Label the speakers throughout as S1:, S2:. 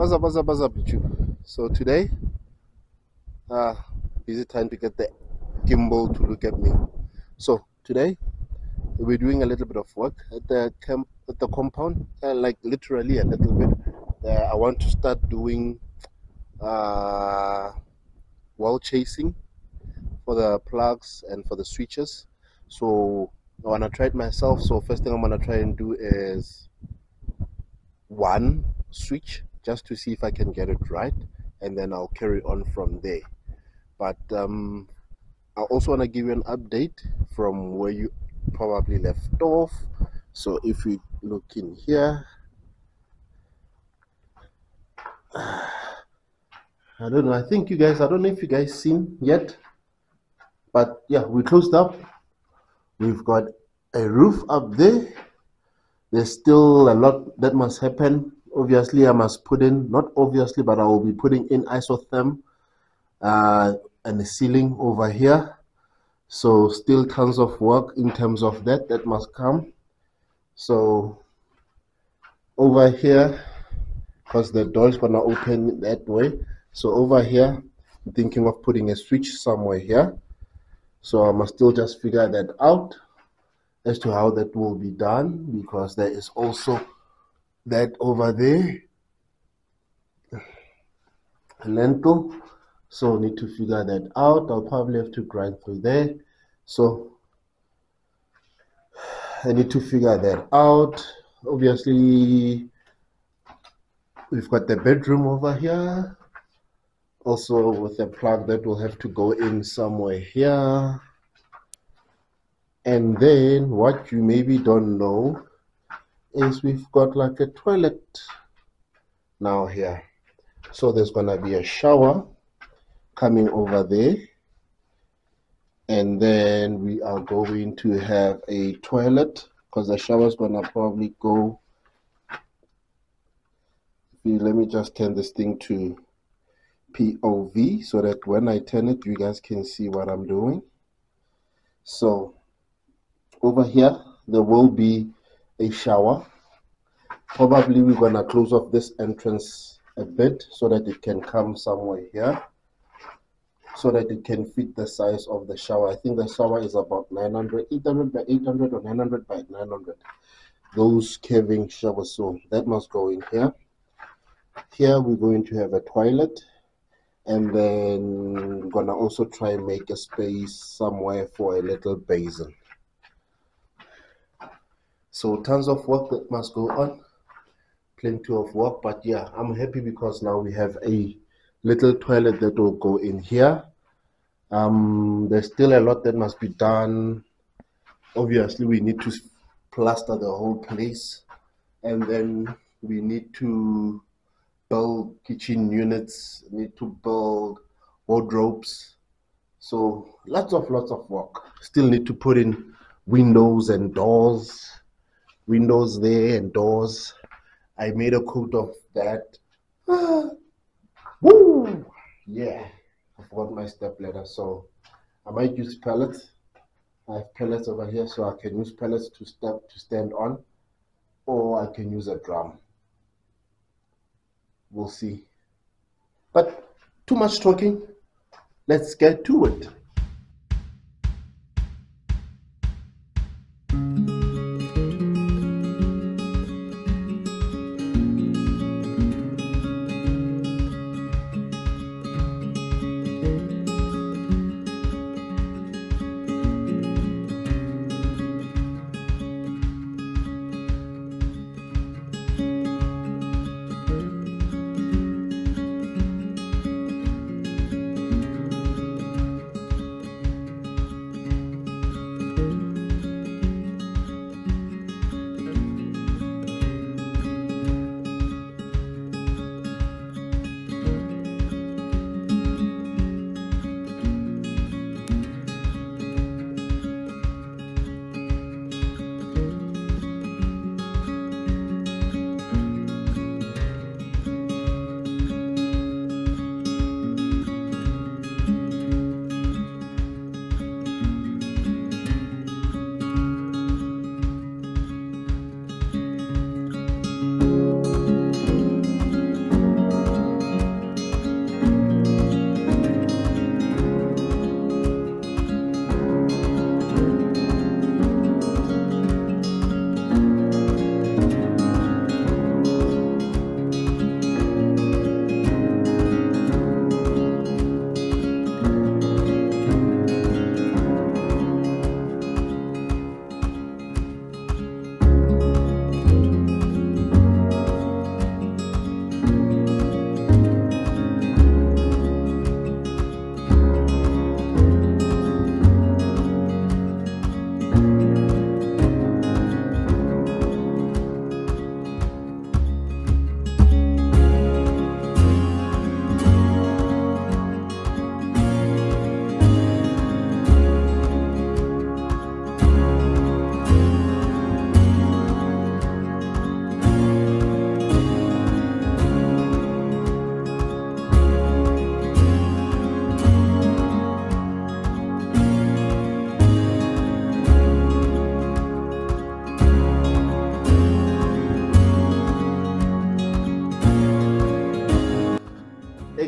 S1: What's up, what's up, what's up, YouTube? So today, uh, busy trying to get the gimbal to look at me. So today, we're doing a little bit of work at the camp, at the compound, uh, like literally a little bit. Uh, I want to start doing uh, wall chasing for the plugs and for the switches. So I want to try it myself. So first thing I'm gonna try and do is one switch just to see if I can get it right and then I'll carry on from there. But um, I also want to give you an update from where you probably left off. So if we look in here I don't know. I think you guys I don't know if you guys seen yet but yeah we closed up. We've got a roof up there. There's still a lot that must happen obviously I must put in, not obviously, but I will be putting in isotherm uh, and the ceiling over here. So still tons of work in terms of that, that must come. So over here, because the door is gonna open that way. So over here, I'm thinking of putting a switch somewhere here. So I must still just figure that out as to how that will be done because there is also that over there lintel. So need to figure that out. I'll probably have to grind through there. So I need to figure that out. Obviously we've got the bedroom over here. Also with a plug that will have to go in somewhere here. And then what you maybe don't know is we've got like a toilet now here. So there's gonna be a shower coming over there. And then we are going to have a toilet because the shower is gonna probably go. Let me just turn this thing to POV so that when I turn it you guys can see what I'm doing. So over here there will be a shower. Probably we're gonna close off this entrance a bit so that it can come somewhere here so that it can fit the size of the shower. I think the shower is about 900, 800 by 800 or 900 by 900. Those curving showers, so that must go in here. Here we're going to have a toilet and then gonna also try and make a space somewhere for a little basin. So tons of work that must go on, plenty of work. But yeah, I'm happy because now we have a little toilet that will go in here. Um, there's still a lot that must be done. Obviously, we need to plaster the whole place, and then we need to build kitchen units. Need to build wardrobes. So lots of lots of work. Still need to put in windows and doors windows there and doors. I made a coat of that. Woo! Yeah, I forgot my step ladder, so I might use pellets. I have pellets over here, so I can use pellets to step to stand on, or I can use a drum. We'll see. But too much talking. Let's get to it.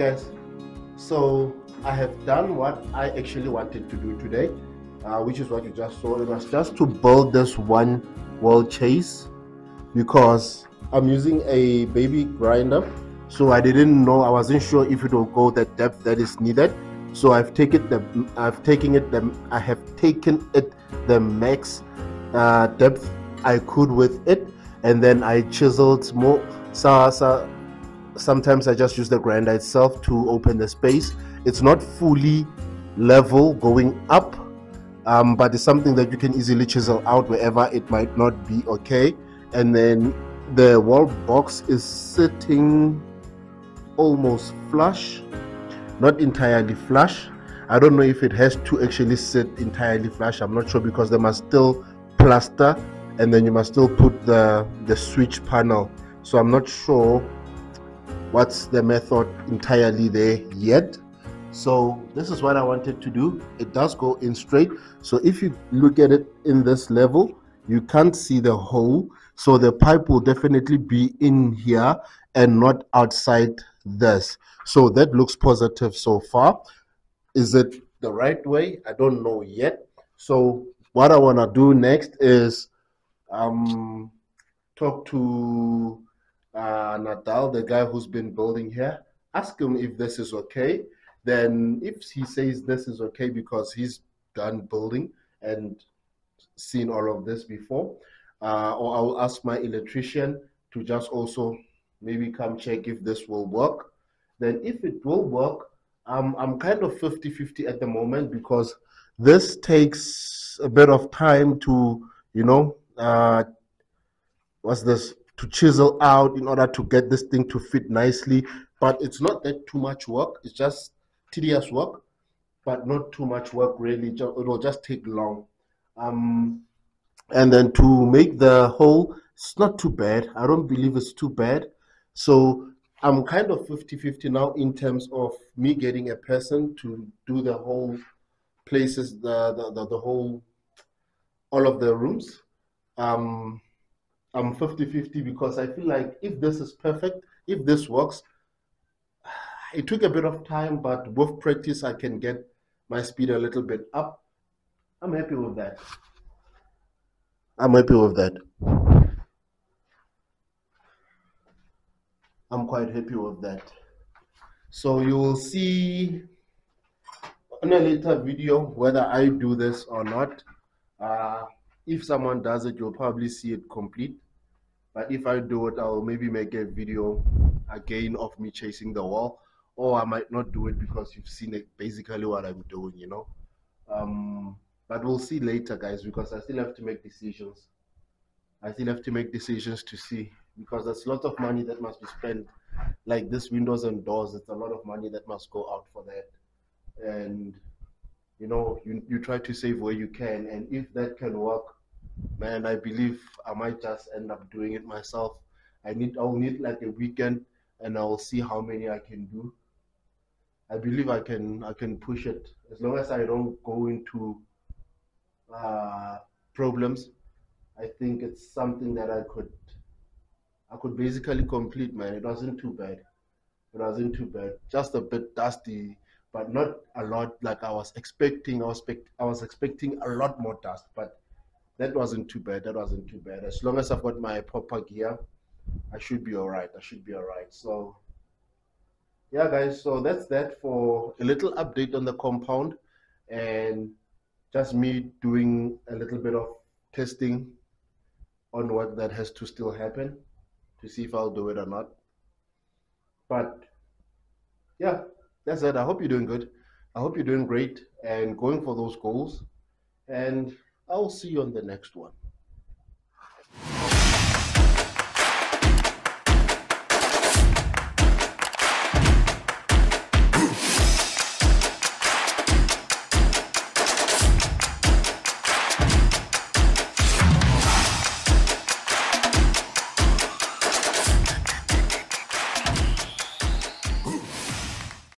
S1: Guys. So i have done what i actually wanted to do today uh, which is what you just saw. It was just to build this one wall chase because i'm using a baby grinder. So i didn't know i wasn't sure if it will go the depth that is needed. So i've taken the i've taken it the i have taken it the max uh, depth i could with it. And then i chiseled more so, so sometimes I just use the grinder itself to open the space. It's not fully level going up, um, but it's something that you can easily chisel out wherever it might not be okay. And then the wall box is sitting almost flush, not entirely flush. I don't know if it has to actually sit entirely flush. I'm not sure because they must still plaster and then you must still put the the switch panel. So I'm not sure what's the method entirely there yet. So this is what i wanted to do. It does go in straight. So if you look at it in this level you can't see the hole. So the pipe will definitely be in here and not outside this. So that looks positive so far. Is it the right way? I don't know yet. So what i want to do next is um talk to uh, Nadal, the guy who's been building here, ask him if this is okay. Then, if he says this is okay because he's done building and seen all of this before, uh, or I'll ask my electrician to just also maybe come check if this will work. Then, if it will work, um, I'm kind of 50 50 at the moment because this takes a bit of time to, you know, uh, what's this? To chisel out in order to get this thing to fit nicely. But it's not that too much work. It's just tedious work, but not too much work really. It will just take long. Um, and then to make the hole, it's not too bad. I don't believe it's too bad. So I'm kind of 50-50 now in terms of me getting a person to do the whole places, the the, the, the whole, all of the rooms. Um, I'm 50 50 because I feel like if this is perfect, if this works, it took a bit of time, but with practice, I can get my speed a little bit up. I'm happy with that. I'm happy with that. I'm quite happy with that. So you will see in a later video whether I do this or not. Uh, if someone does it, you'll probably see it complete. But if I do it, I'll maybe make a video again of me chasing the wall, or I might not do it because you've seen it basically what I'm doing, you know. Um, but we'll see later, guys, because I still have to make decisions. I still have to make decisions to see because there's a lot of money that must be spent. Like this windows and doors, it's a lot of money that must go out for that. And you know, you, you try to save where you can, and if that can work, man, I believe I might just end up doing it myself. I need I'll need like a weekend and I'll see how many I can do. I believe I can I can push it as long as I don't go into uh, problems. I think it's something that I could I could basically complete, man. It wasn't too bad. It wasn't too bad. Just a bit dusty, but not a lot like I was expecting. I was expect I was expecting a lot more dust, but that wasn't too bad. That wasn't too bad. As long as I've got my proper gear, I should be all right. I should be all right. So, yeah, guys. So that's that for a little update on the compound and just me doing a little bit of testing on what that has to still happen to see if I'll do it or not. But yeah, that's it. I hope you're doing good. I hope you're doing great and going for those goals. And I'll see you on the next one.